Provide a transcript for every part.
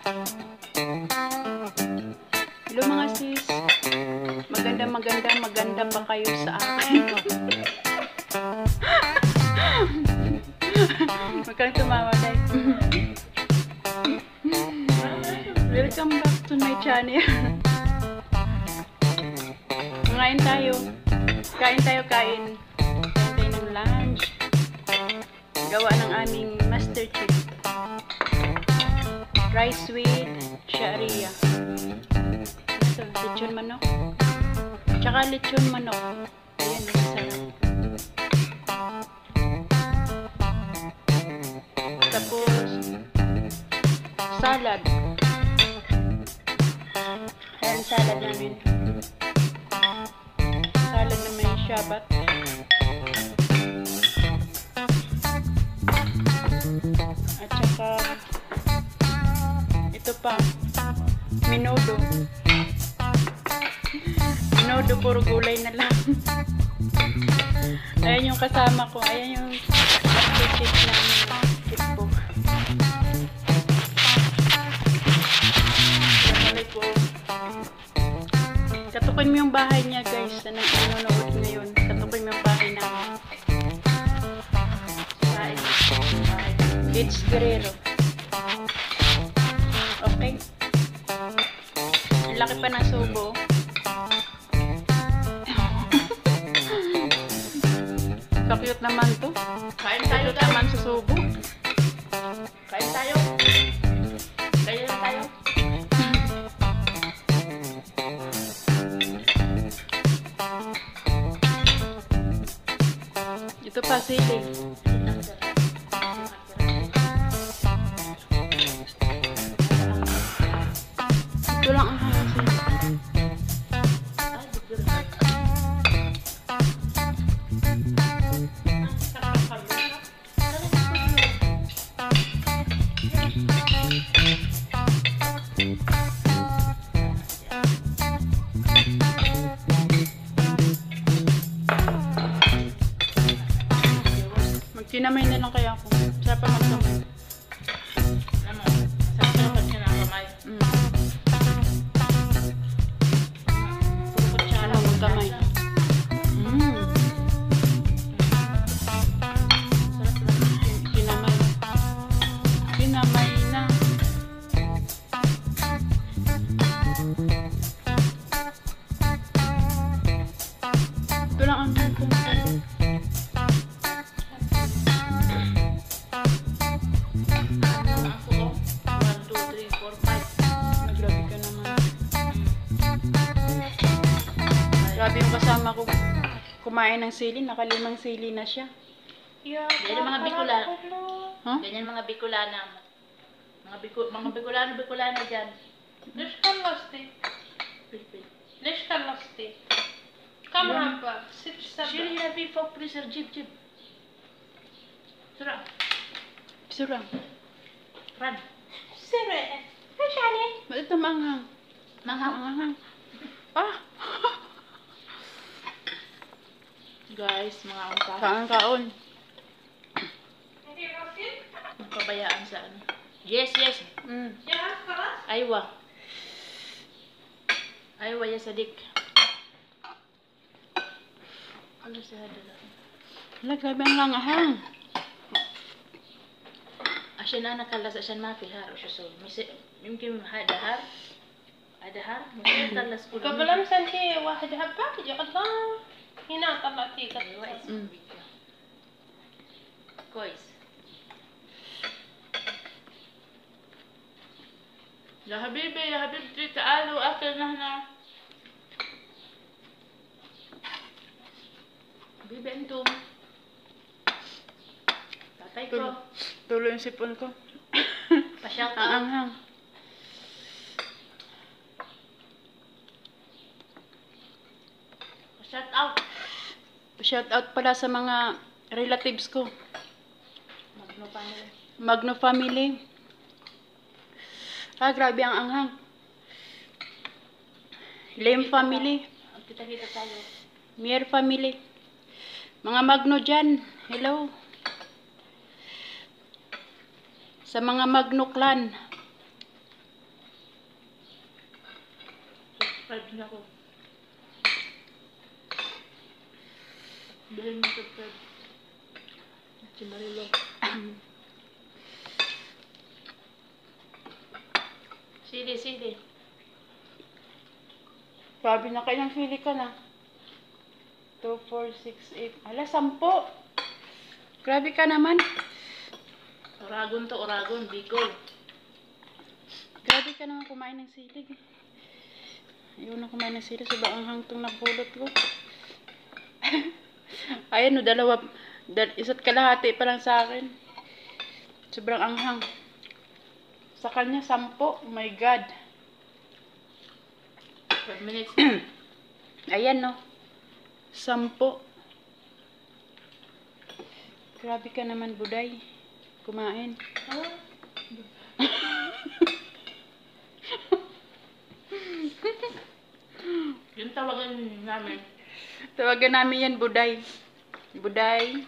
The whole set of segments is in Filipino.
Hello mga sis. Maganda, maganda, maganda pa kayo sa akin. Huwag kang tumawa guys. Welcome back to my channel. Ngain tayo. Kain tayo, kain. Kain ng lunch. Gawa ng aming master chef. Rice with sharia. Ito, lechon manok. Tsaka lechon manok. Ayan, ang sarap. Tapos, salad. Ayan, salad namin. Salad na may shabat. Pa, minodo. Minodo, puro gulay na lang. Ayan yung kasama ko. Ayan yung chip namin. Tipo. Assalamualaikum. Katukin mo yung bahay niya guys na nanonood ngayon. Katukin mo yung bahay namin. Bahay. It's Guerrero. Laki pa ng subo. Kakute naman to. Kain tayo, naman sa subo. Kain tayo. Kain tayo. Ito pa sili. Magkinamay na lang kaya ako. yung kasama ko kumain ng sili, nakalimang sili na siya. Yeah, Ganyan mga Bicolano. Huh? Ganyan mga Bicolana. Mga Bicol mga Bicolano, Bicolana diyan. Lish kalosti. Lish kalosti. Come yeah. rampa. Sip sab. Shiri na vi fo please jib jib. Sura. Sura. Run. Sura. Kashani. Ito. Manghang. Manghang. Ah. Guys, mga angka. Kaon kaon. انتي غسيل؟ Pabayaan sa ano. Yes, yes. Mm. جاهز خلاص؟ Aywa. Aywa ya sadik. Ano sa hadala? Hala, grabe ang langhang. عشان انا كلاس عشان ما في هار وش اسوي؟ مس- يمكن هذا هار هذا هار ممكن كلاس كله قبل امس انتي واحد حبة تجي قطعة هنا طلعتي ايوه قطعة اسمه فيديو. كويس يا حبيبي يا حبيبتي تعالوا اكلنا هنا حبيبي انتم tatay ko Tulo, tulo yung sipon ko. pa-shout Ang out anghang. pa-shout out Shout out pala sa mga relatives ko. Magno family. Magno family. Ah, grabe ang anghang. Lem family. Kita-kita tayo. Mier family. Mga Magno dyan, hello. Sa mga Magno clan. Subscribe na ako. Bilhin mo subscribe. Si Marilo. Sili, sili. Sabi na kayo ng sili ka na. 2, 4, 6, 8. Ala, 10. Grabe ka naman. Oragon to, Oragon, Bicol. Grabe ka naman kumain ng sili. Ayaw na kumain ng sili. Sobrang anghang tong napulot ko. Ayan no, dalawa. Dal, isa't kalahati pa lang sa akin. Sobrang anghang. Sa kanya, 10. Oh my God. 5 minutes. Ayan no. 10. Grabe ka naman, Buday. Kumain. Ah. Yung tawagan namin. Tawagan namin yan, Buday. Buday.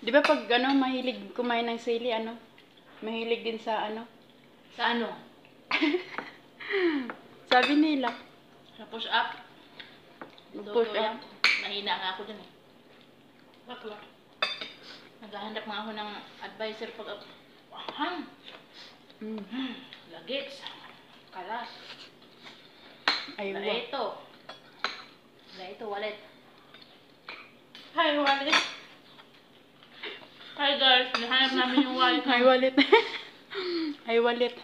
Di ba pag ano, mahilig kumain ng sili, ano? Mahilig din sa ano? Sa ano? Sabi nila. Sa push up? Push up. Mahina nga ako dun eh. Bakla. Naghahanap nga ako ng advisor pag... Aham! Mm. Hmm. Lagits. Kalas. Aywa. Laito. Laito, wallet. Hi, Wally. Hi guys, nahanap namin yung wallet Ay, ng... wallet. Ay, wallet.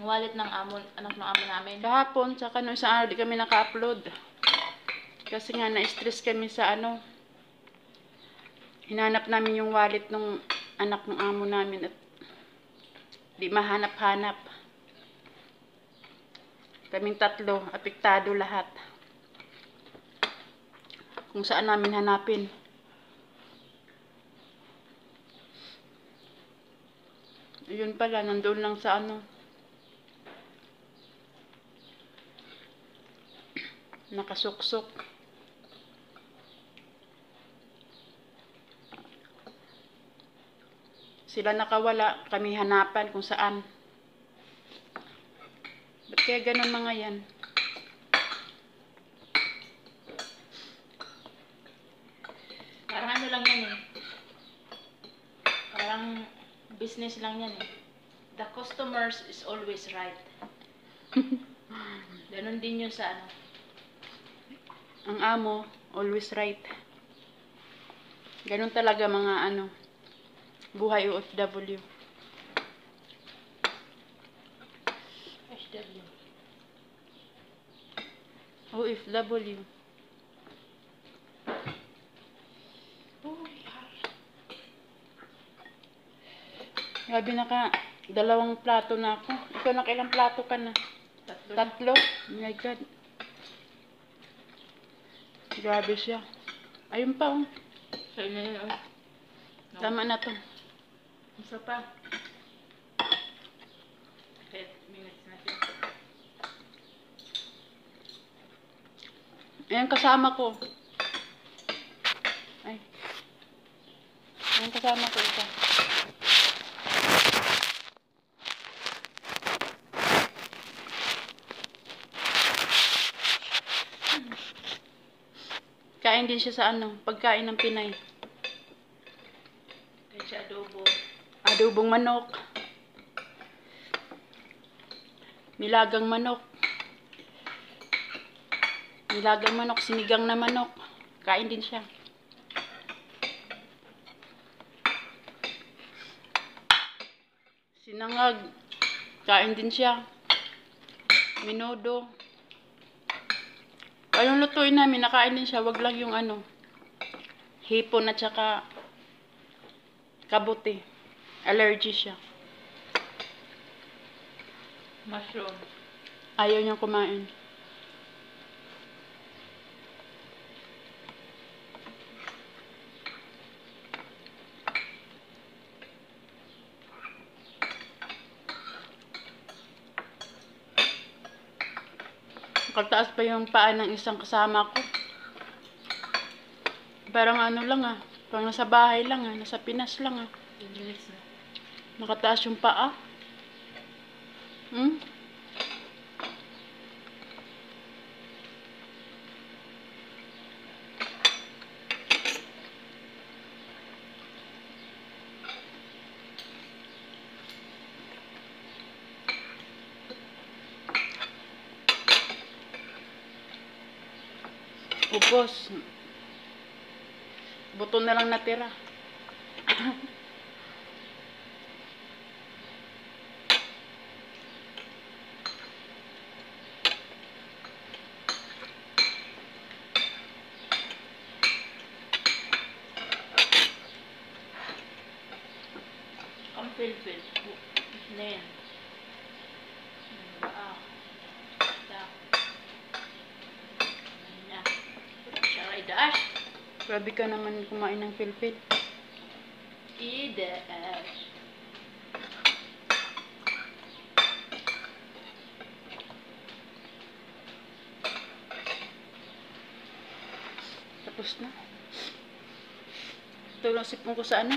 Wallet ng amo, anak ng amo namin. Kahapon, tsaka nung isang araw, di kami naka-upload. Kasi nga, na-stress kami sa ano. Hinanap namin yung wallet ng anak ng amo namin at di mahanap-hanap. Kaming tatlo, apektado lahat. Kung saan namin hanapin. Yun pala, nandun lang sa ano. Nakasuksok. Sila nakawala, kami hanapan kung saan. Kaya ganun mga yan? Parang ano lang yan eh. Parang business lang yan eh. The customers is always right. Ganon din yun sa ano. Ang amo, always right. Ganun talaga mga ano, buhay OFW. HW. OFW. Grabe na ka, dalawang plato na ako. Ikaw nakailang plato ka na? Tatlo. Tatlo? Oh my God. Grabe siya. Ayun pa oh. Sa'yo na yun. oh. No. Tama na to. Isa pa. 10 minutes na siya. Ayan kasama ko. Ay. Ayan kasama ko ito. Kain din siya sa ano, pagkain ng Pinay. Kaya siya adobo. Adobong manok. Nilagang manok. Nilagang manok, sinigang na manok. Kain din siya. Sinangag. Kain din siya. Minudo. Anong lutuin namin, nakain din siya. Wag lang yung ano, hipon at saka kabuti. Allergy siya. Mushroom. Ayaw niyang kumain. Kataas pa yung paa ng isang kasama ko. Parang ano lang ah. Parang nasa bahay lang ah. Nasa Pinas lang ah. 10 minutes na. Nakataas yung paa. Hmm? Ubos. Buto na lang natira. Ang pilpil. Nen. Ah. Da. Na. Siya dash. Grabe ka naman kumain ng pilpil. I-dash. Tapos na. Tulong sipon ko sa ano?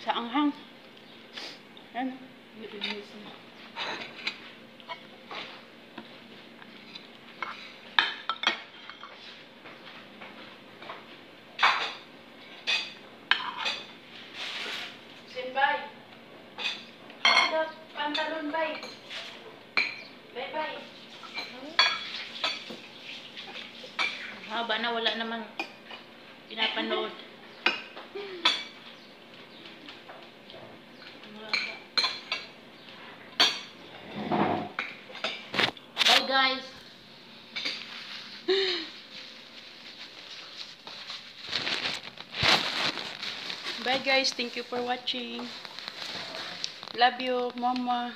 Sa anghang. Ano? Bibilis na. Guys. Thank you for watching. Love you, mama.